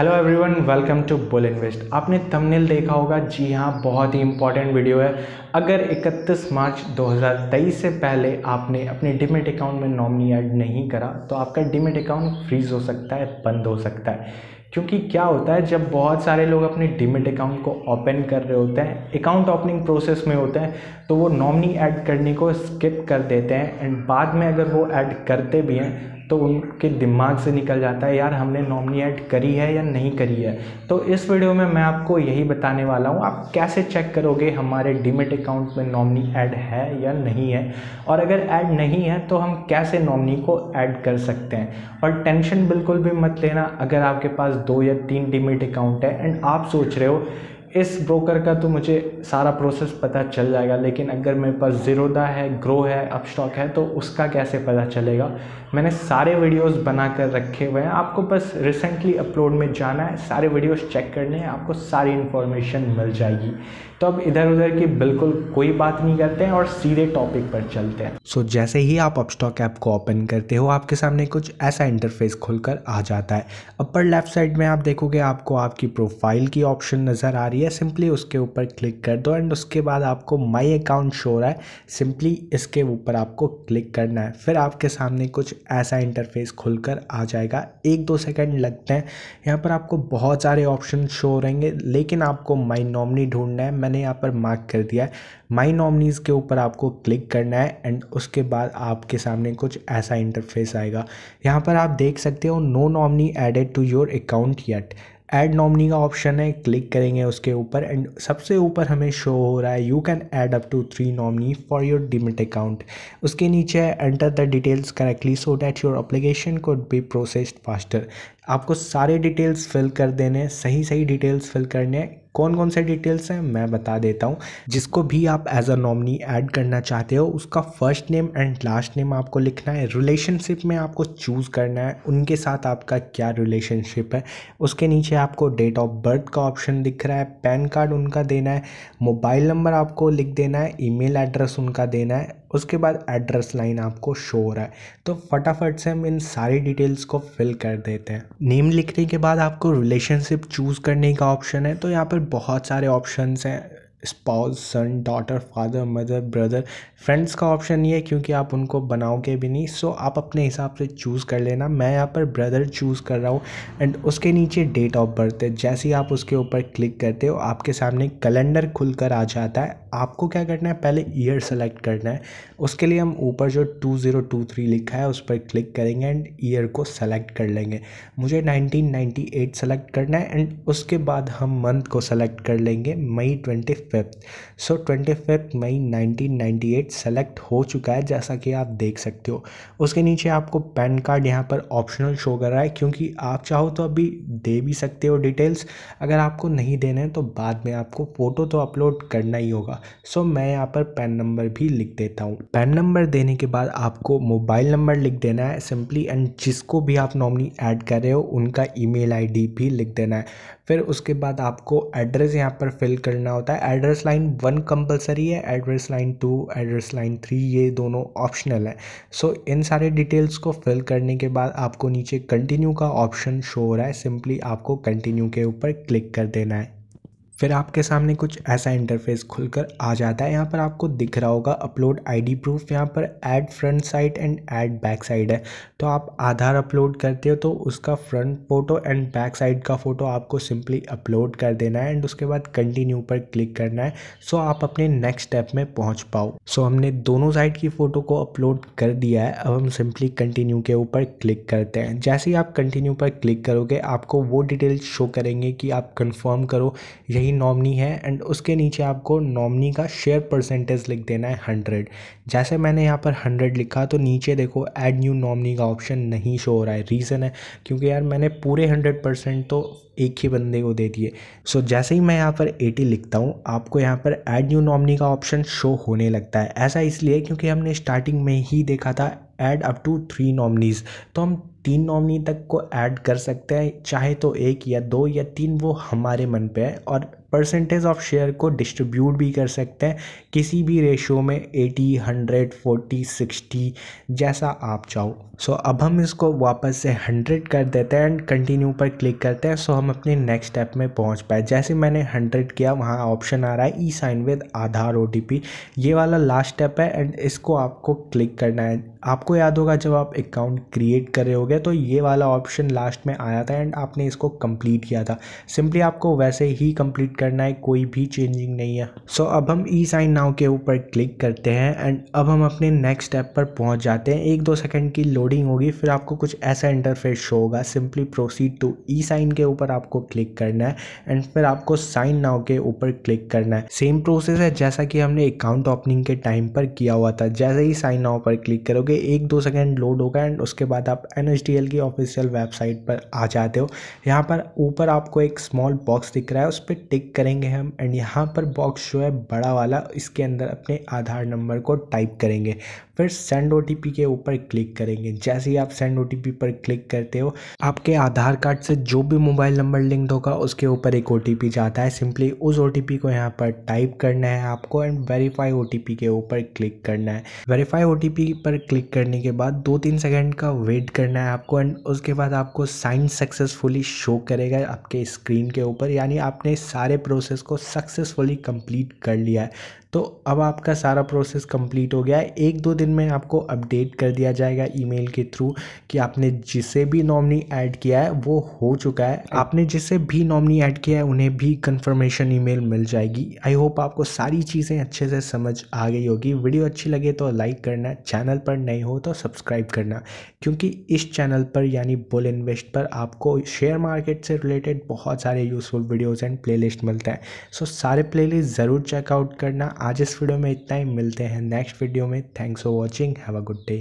Hello everyone welcome to Bull Invest आपने thumbnail देखा होगा, जी हाँ बहुत ही इंपॉर्टेंट वीडियो है। अगर 31 मार्च 2023 से पहले आपने अपने डिमेट अकाउंट में नॉमिनी ऐड नहीं करा तो आपका डिमेट अकाउंट फ्रीज हो सकता है, बंद हो सकता है। क्योंकि क्या होता है, जब बहुत सारे लोग अपने डिमिट अकाउंट को ओपन कर रहे होते हैं अकाउंट ओपनिंग प्रोसेस में होते हैं तो वो नॉमिनी ऐड करने को स्किप कर देते हैं। एंड बाद में अगर वो ऐड करते भी हैं तो उनके दिमाग से निकल जाता है, यार, हमने नॉमिनी ऐड करी है या नहीं करी है? तो इस वीडियो में मैं आपको यही बताने वाला हूँ, आप कैसे चेक करोगे हमारे डिमिट अकाउंट में नॉमनी ऐड है या नहीं है? और अगर ऐड नहीं है तो हम कैसे नॉमनी को ऐड कर सकते हैं? और टेंशन बिल्कुल भी मत लेना, अगर आपके पास दो या तीन डिमिट अकाउंट है, एंड आप सोच रहे हो इस ब्रोकर का तो मुझे सारा प्रोसेस पता चल जाएगा लेकिन अगर मेरे पास ज़ीरोदा है ग्रो है अपस्टॉक है तो उसका कैसे पता चलेगा? मैंने सारे वीडियोस बना कर रखे हुए हैं। आपको बस रिसेंटली अपलोड में जाना है सारे वीडियोस चेक करने हैं आपको सारी इन्फॉर्मेशन मिल जाएगी। तो अब इधर उधर की बिल्कुल कोई बात नहीं करते हैं और सीधे टॉपिक पर चलते हैं। सो so, जैसे ही आप अपस्टॉक ऐप को ओपन करते हो आपके सामने कुछ ऐसा इंटरफेस खुलकर आ जाता है। अपर लेफ़्ट साइड में आप देखोगे आपको आपकी प्रोफ़ाइल की ऑप्शन नज़र आ रही है। सिंपली, उसके ऊपर क्लिक कर दो एंड उसके बाद आपको माई अकाउंट शो रहा है, सिंपली इसके ऊपर आपको क्लिक करना है। फिर आपके सामने कुछ ऐसा इंटरफेस खुलकर आ जाएगा। एक दो सेकंड लगते हैं, यहाँ पर आपको बहुत सारे ऑप्शन शो रहेंगे, लेकिन आपको माई नॉमनी ढूंढना है। मैंने यहाँ पर मार्क कर दिया है। माई नॉमनीज़ के ऊपर आपको क्लिक करना है एंड उसके बाद आपके सामने कुछ ऐसा इंटरफेस आएगा। यहाँ पर आप देख सकते हो, no nominee added to your account yet. Add nominee का ऑप्शन है क्लिक करेंगे उसके ऊपर एंड सबसे ऊपर हमें शो हो रहा है you can add up to three nominee for your demat account उसके नीचे enter the details correctly so that your application could be processed faster आपको सारे डिटेल्स फिल कर देने, सही सही डिटेल्स फिल करने। कौन कौन से डिटेल्स हैं, मैं बता देता हूँ। जिसको भी आप एज अ नॉमनी ऐड करना चाहते हो, उसका first name and last name आपको लिखना है। रिलेशनशिप में आपको चूज़ करना है। उनके साथ आपका क्या रिलेशनशिप है? उसके नीचे आपको डेट ऑफ़ बर्थ का ऑप्शन दिख रहा है। पैन कार्ड उनका देना है। मोबाइल नंबर आपको लिख देना है। ईमेल एड्रेस उनका देना है। उसके बाद एड्रेस लाइन आपको शो हो रहा है। तो फटाफट से हम इन सारी डिटेल्स को फिल कर देते हैं। नेम लिखने के बाद आपको रिलेशनशिप चूज़ करने का ऑप्शन है तो यहाँ पर बहुत सारे ऑप्शंस हैं। Spouse son daughter father mother brother friends का ऑप्शन ये है क्योंकि आप उनको बनाओगे भी नहीं। सो आप अपने हिसाब से चूज़ कर लेना। मैं यहाँ पर ब्रदर चूज़ कर रहा हूँ एंड उसके नीचे डेट ऑफ़ बर्थ है। जैसे ही आप उसके ऊपर क्लिक करते हो, आपके सामने कैलेंडर खुलकर आ जाता है। आपको क्या करना है? पहले ईयर सेलेक्ट करना है। उसके लिए हम ऊपर जो टू ज़ीरो टू थ्री लिखा है, उस पर क्लिक करेंगे एंड ईयर को सेलेक्ट कर लेंगे। मुझे नाइनटीन नाइन्टी एट सेलेक्ट करना है एंड उसके बाद हम मंथ को सेलेक्ट कर लेंगे। May twenty fifth so twenty fifth May nineteen ninety eight select हो चुका है, जैसा कि आप देख सकते हो। उसके नीचे आपको पैन कार्ड यहाँ पर ऑप्शनल शो कर रहा है, क्योंकि आप चाहो तो अभी दे भी सकते हो डिटेल्स अगर आपको नहीं देने हैं तो बाद में आपको फ़ोटो तो अपलोड करना ही होगा। सो मैं यहाँ पर पैन नंबर भी लिख देता हूँ। पैन नंबर देने के बाद आपको मोबाइल नंबर लिख देना है। सिंपली एंड जिसको भी आप नॉमनी ऐड कर रहे हो, उनका ईमेल आईडी भी लिख देना है। फिर उसके बाद आपको एड्रेस यहाँ पर फिल करना होता है। एड्रेस लाइन वन कंपलसरी है address line two address line three ये दोनों ऑप्शनल है। सो so, इन सारे डिटेल्स को फिल करने के बाद आपको नीचे कंटिन्यू का ऑप्शन शो हो रहा है। सिंपली आपको कंटिन्यू के ऊपर क्लिक कर देना है। फिर आपके सामने कुछ ऐसा इंटरफेस खुलकर आ जाता है। यहाँ पर आपको दिख रहा होगा अपलोड आईडी प्रूफ यहाँ पर add front side and add back side है। तो आप आधार अपलोड करते हो तो उसका front photo and back side का फ़ोटो आपको सिंपली अपलोड कर देना है एंड उसके बाद कंटिन्यू पर क्लिक करना है। सो आप अपने नेक्स्ट स्टेप में पहुँच पाओ। सो हमने दोनों साइड की फ़ोटो को अपलोड कर दिया है। अब हम सिंपली कंटिन्यू के ऊपर क्लिक करते हैं। जैसे ही आप कंटिन्यू पर क्लिक करोगे, आपको वो डिटेल्स शो करेंगे कि आप कन्फर्म करो। यही ही नॉमनी है एंड उसके नीचे आपको नॉमनी का शेयर परसेंटेज लिख देना है हंड्रेड जैसे मैंने यहाँ पर हंड्रेड लिखा तो नीचे देखो ऐड न्यू नॉमनी का ऑप्शन नहीं शो हो रहा है रीज़न है. क्योंकि यार मैंने पूरे हंड्रेड परसेंट तो एक ही बंदे को दे दिए. सो so, जैसे ही मैं यहाँ पर एटी लिखता हूँ आपको यहाँ पर ऐड न्यू नॉमनी का ऑप्शन शो होने लगता है. ऐसा इसलिए क्योंकि हमने स्टार्टिंग में ही देखा था add up to three nominees तो हम तीन नॉमनी तक को ऐड कर सकते हैं चाहे तो एक या दो या तीन वो हमारे मन पे है और परसेंटेज ऑफ़ शेयर को डिस्ट्रीब्यूट भी कर सकते हैं। किसी भी रेशो में एटी हंड्रेड फोर्टी सिक्सटी जैसा आप चाहो। सो so, अब हम इसको वापस से हंड्रेड कर देते हैं एंड कंटिन्यू पर क्लिक करते हैं। सो so, हम अपने नेक्स्ट स्टेप में पहुँच पाए। जैसे मैंने हंड्रेड किया वहाँ ऑप्शन आ रहा है e sign with Aadhaar OTP ये वाला लास्ट स्टेप है एंड इसको आपको क्लिक करना है। आपको याद होगा जब आप अकाउंट क्रिएट कर रहे होगे तो ये वाला ऑप्शन लास्ट में आया था एंड आपने इसको कंप्लीट किया था। सिंपली आपको वैसे ही कंप्लीट करना है कोई भी चेंजिंग नहीं है। सो so, अब हम ई साइन नाव के ऊपर क्लिक करते हैं एंड अब हम अपने नेक्स्ट स्टेप पर पहुँच जाते हैं। एक दो सेकंड की लोडिंग होगी फिर आपको कुछ ऐसा इंटरफेस शो होगा। Simply proceed to e sign के ऊपर आपको क्लिक करना है एंड फिर आपको साइन नाव के ऊपर क्लिक करना है। सेम प्रोसेस है जैसा कि हमने अकाउंट ओपनिंग के टाइम पर किया हुआ था। जैसे ही साइन नाव पर क्लिक करोगे एक दो सेकेंड लोड होगा एंड उसके बाद आप एनएचडीएल की ऑफिशियल वेबसाइट पर आ जाते हो। यहाँ पर ऊपर आपको एक स्मॉल बॉक्स दिख रहा है उस पर टिक करेंगे हम एंड यहाँ पर बॉक्स जो है बड़ा वाला, इसके अंदर अपने आधार नंबर को टाइप करेंगे। फिर सेंड ओटीपी के ऊपर क्लिक करेंगे। जैसे ही आप सेंड ओटीपी पर क्लिक करते हो, आपके आधार कार्ड से जो भी मोबाइल नंबर लिंक होगा, उसके ऊपर एक ओटीपी जाता है। सिंपली उस ओटीपी को यहाँ पर टाइप करना है आपको एंड वेरीफाई ओ के ऊपर क्लिक करना है। वेरीफाई ओ पर क्लिक करने के बाद दो तीन सेकेंड का वेट करना है आपको एंड उसके बाद आपको साइन सक्सेसफुली शो करेगा आपके स्क्रीन के ऊपर। यानी आपने सारे प्रोसेस को सक्सेसफुली कंप्लीट कर लिया है। तो अब आपका सारा प्रोसेस कंप्लीट हो गया है। एक दो दिन में आपको अपडेट कर दिया जाएगा ईमेल के थ्रू कि आपने जिसे भी नॉमनी ऐड किया है वो हो चुका है। आपने जिसे भी नॉमनी ऐड किया है उन्हें भी कंफर्मेशन ईमेल मिल जाएगी। आई होप आपको सारी चीज़ें अच्छे से समझ आ गई होगी। वीडियो अच्छी लगे तो लाइक करना चैनल पर नहीं हो तो सब्सक्राइब करना। क्योंकि इस चैनल पर यानी बुल इन्वेस्ट पर आपको शेयर मार्केट से रिलेटेड बहुत सारे यूज़फुल वीडियोज़ एंड प्ले मिलते हैं। सो सारे प्ले ज़रूर चेकआउट करना। आज इस वीडियो में इतना ही। मिलते हैं नेक्स्ट वीडियो में। Thanks for watching have a good day